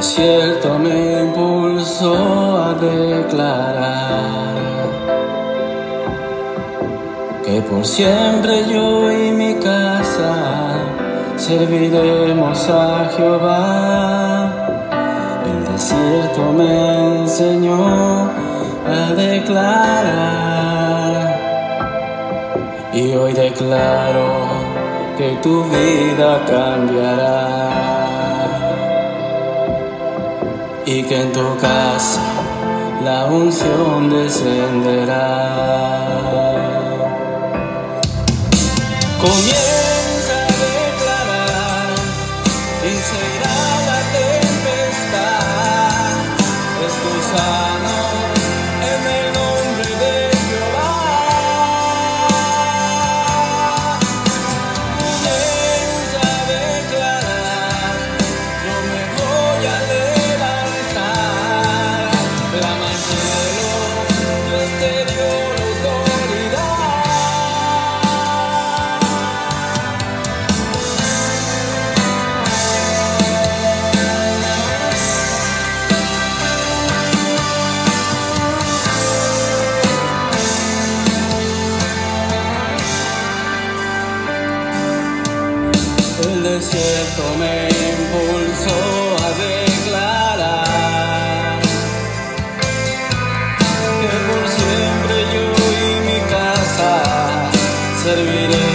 El desierto me impulsó a declarar que por siempre yo y mi casa serviremos a Jehová. El desierto me enseñó a declarar y hoy declaro que tu vida cambiará y que en tu casa la unción descenderá. desierto me impulsó a declarar que por siempre yo y mi casa serviré.